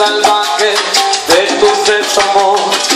salvaje de tu desamor. Hasta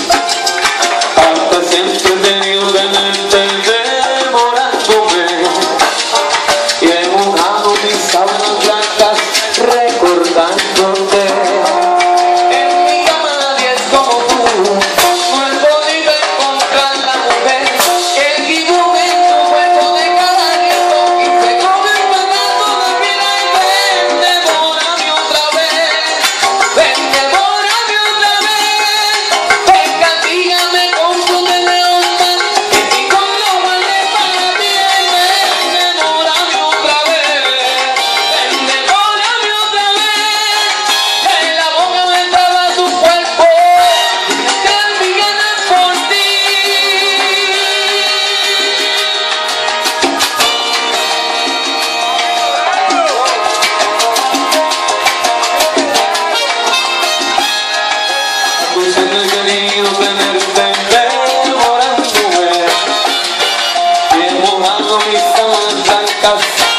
me someone like us.